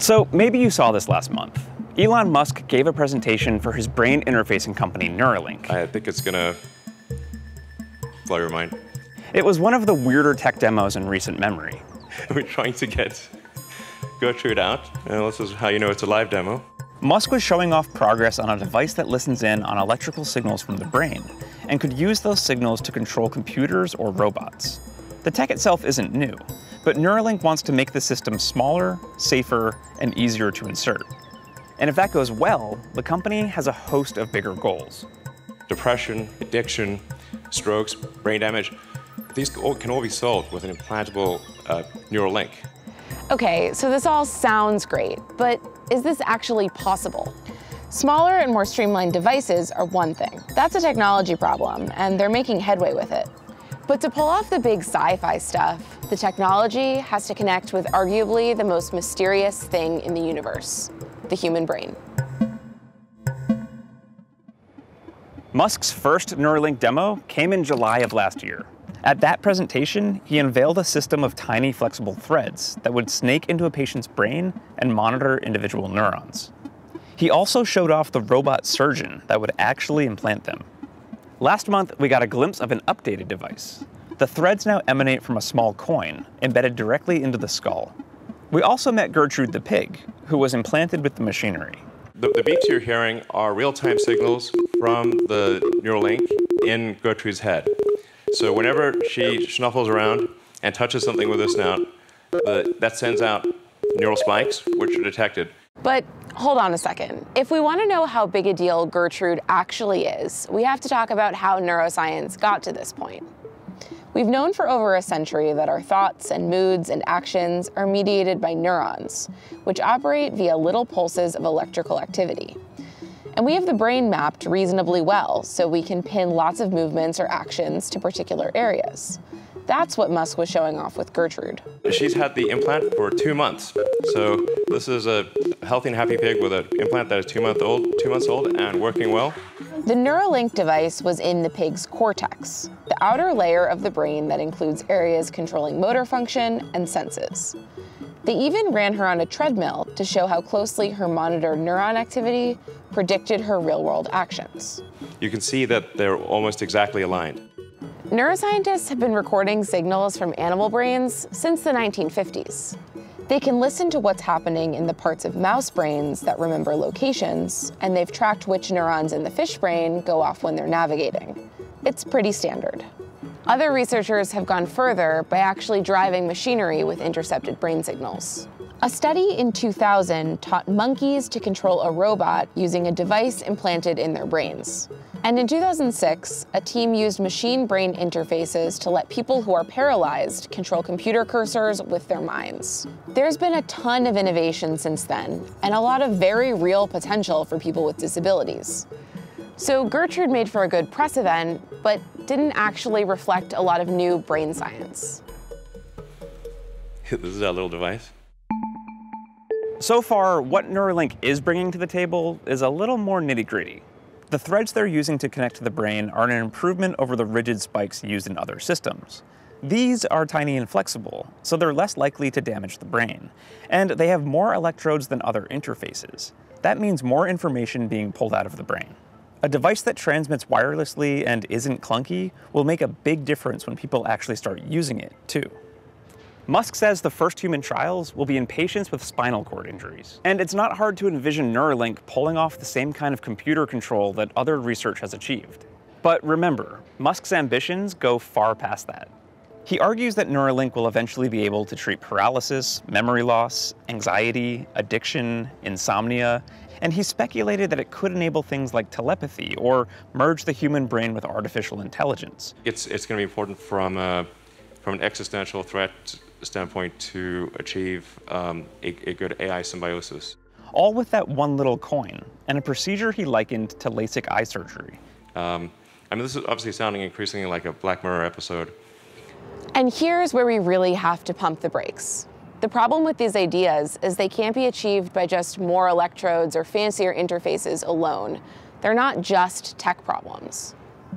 So maybe you saw this last month. Elon Musk gave a presentation for his brain interfacing company Neuralink. I think it's gonna blow your mind. It was one of the weirder tech demos in recent memory. We're trying to get Gertrude out, and this is how you know it's a live demo. Musk was showing off progress on a device that listens in on electrical signals from the brain and could use those signals to control computers or robots. The tech itself isn't new, but Neuralink wants to make the system smaller, safer, and easier to insert. And if that goes well, the company has a host of bigger goals. Depression, addiction, strokes, brain damage, these can all be solved with an implantable uh, neural link. Okay, so this all sounds great, but is this actually possible? Smaller and more streamlined devices are one thing. That's a technology problem, and they're making headway with it. But to pull off the big sci-fi stuff, the technology has to connect with arguably the most mysterious thing in the universe, the human brain. Musk's first Neuralink demo came in July of last year. At that presentation, he unveiled a system of tiny flexible threads that would snake into a patient's brain and monitor individual neurons. He also showed off the robot surgeon that would actually implant them. Last month, we got a glimpse of an updated device. The threads now emanate from a small coin embedded directly into the skull. We also met Gertrude the pig, who was implanted with the machinery. The, the beeps you're hearing are real-time signals from the Neuralink in Gertrude's head. So whenever she snuffles around and touches something with her snout, the, that sends out neural spikes, which are detected. But hold on a second. If we want to know how big a deal Gertrude actually is, we have to talk about how neuroscience got to this point. We've known for over a century that our thoughts and moods and actions are mediated by neurons, which operate via little pulses of electrical activity. And we have the brain mapped reasonably well, so we can pin lots of movements or actions to particular areas. That's what Musk was showing off with Gertrude. She's had the implant for two months. So this is a healthy and happy pig with an implant that is two, month old, two months old and working well. The Neuralink device was in the pig's cortex, the outer layer of the brain that includes areas controlling motor function and senses. They even ran her on a treadmill to show how closely her monitored neuron activity predicted her real-world actions. You can see that they're almost exactly aligned. Neuroscientists have been recording signals from animal brains since the 1950s. They can listen to what's happening in the parts of mouse brains that remember locations, and they've tracked which neurons in the fish brain go off when they're navigating. It's pretty standard. Other researchers have gone further by actually driving machinery with intercepted brain signals. A study in 2000 taught monkeys to control a robot using a device implanted in their brains. And in 2006, a team used machine brain interfaces to let people who are paralyzed control computer cursors with their minds. There's been a ton of innovation since then, and a lot of very real potential for people with disabilities. So Gertrude made for a good press event, but didn't actually reflect a lot of new brain science. this is our little device. So far, what Neuralink is bringing to the table is a little more nitty gritty. The threads they're using to connect to the brain are an improvement over the rigid spikes used in other systems. These are tiny and flexible, so they're less likely to damage the brain. And they have more electrodes than other interfaces. That means more information being pulled out of the brain. A device that transmits wirelessly and isn't clunky will make a big difference when people actually start using it, too. Musk says the first human trials will be in patients with spinal cord injuries. And it's not hard to envision Neuralink pulling off the same kind of computer control that other research has achieved. But remember, Musk's ambitions go far past that. He argues that Neuralink will eventually be able to treat paralysis, memory loss, anxiety, addiction, insomnia, and he speculated that it could enable things like telepathy or merge the human brain with artificial intelligence. It's, it's going to be important from, a, from an existential threat standpoint to achieve um, a, a good AI symbiosis. All with that one little coin, and a procedure he likened to LASIK eye surgery. Um, I mean, this is obviously sounding increasingly like a Black Mirror episode. And here's where we really have to pump the brakes. The problem with these ideas is they can't be achieved by just more electrodes or fancier interfaces alone. They're not just tech problems.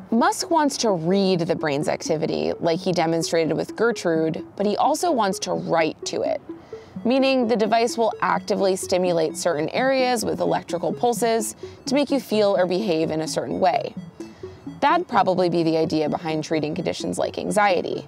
Musk wants to read the brain's activity, like he demonstrated with Gertrude, but he also wants to write to it. meaning the device will actively stimulate certain areas with electrical pulses to make you feel or behave in a certain way. That'd probably be the idea behind treating conditions like anxiety.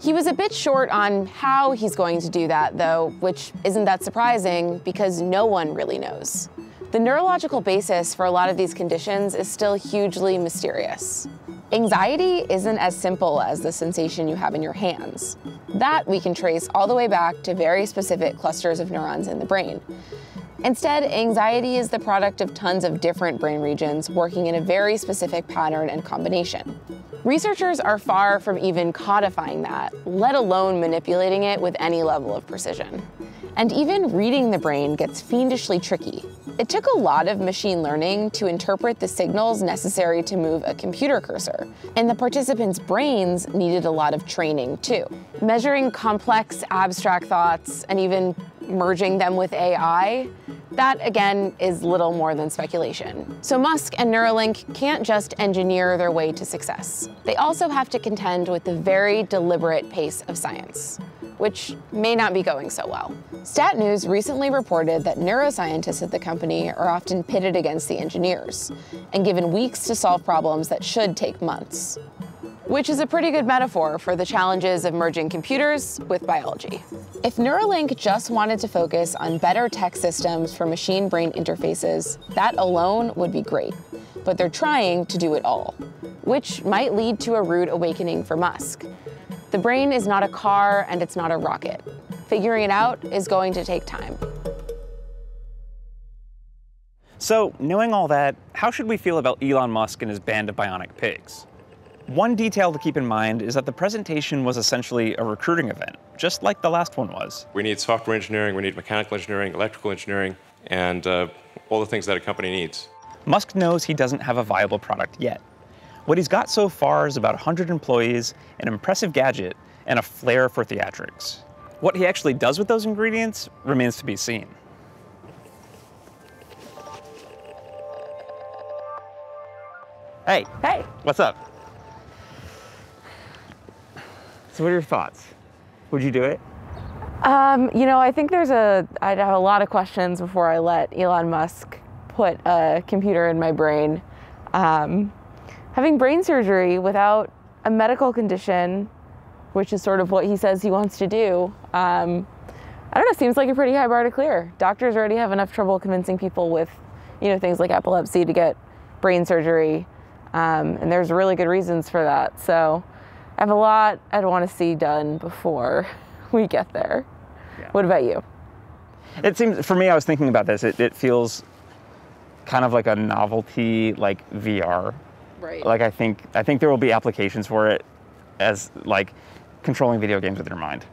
He was a bit short on how he's going to do that, though, which isn't that surprising because no one really knows. The neurological basis for a lot of these conditions is still hugely mysterious. Anxiety isn't as simple as the sensation you have in your hands. That we can trace all the way back to very specific clusters of neurons in the brain. Instead, anxiety is the product of tons of different brain regions working in a very specific pattern and combination. Researchers are far from even codifying that, let alone manipulating it with any level of precision. And even reading the brain gets fiendishly tricky. It took a lot of machine learning to interpret the signals necessary to move a computer cursor, and the participants' brains needed a lot of training too. Measuring complex, abstract thoughts and even merging them with AI, that again is little more than speculation. So Musk and Neuralink can't just engineer their way to success. They also have to contend with the very deliberate pace of science, which may not be going so well. Stat News recently reported that neuroscientists at the company are often pitted against the engineers and given weeks to solve problems that should take months which is a pretty good metaphor for the challenges of merging computers with biology. If Neuralink just wanted to focus on better tech systems for machine brain interfaces, that alone would be great. But they're trying to do it all, which might lead to a rude awakening for Musk. The brain is not a car and it's not a rocket. Figuring it out is going to take time. So, knowing all that, how should we feel about Elon Musk and his band of bionic pigs? One detail to keep in mind is that the presentation was essentially a recruiting event, just like the last one was. We need software engineering, we need mechanical engineering, electrical engineering, and uh, all the things that a company needs. Musk knows he doesn't have a viable product yet. What he's got so far is about 100 employees, an impressive gadget, and a flair for theatrics. What he actually does with those ingredients remains to be seen. Hey. Hey. What's up? So what are your thoughts? Would you do it? Um, you know, I think there's a, I'd have a lot of questions before I let Elon Musk put a computer in my brain. Um, having brain surgery without a medical condition, which is sort of what he says he wants to do, um, I don't know, seems like a pretty high bar to clear. Doctors already have enough trouble convincing people with, you know, things like epilepsy to get brain surgery. Um, and there's really good reasons for that. So I have a lot I'd want to see done before we get there. Yeah. What about you? It seems, for me, I was thinking about this, it, it feels kind of like a novelty, like VR. Right. Like I think, I think there will be applications for it as like controlling video games with your mind.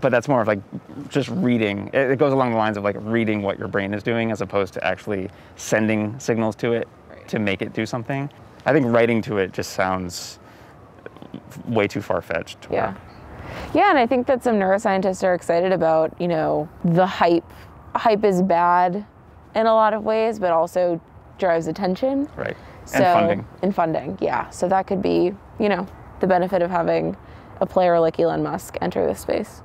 But that's more of like just reading. It, it goes along the lines of like reading what your brain is doing as opposed to actually sending signals to it right. to make it do something. I think writing to it just sounds way too far fetched. Yeah. Yeah, and I think that some neuroscientists are excited about, you know, the hype. Hype is bad in a lot of ways, but also drives attention. Right. So, and funding. And funding, yeah. So that could be, you know, the benefit of having a player like Elon Musk enter this space.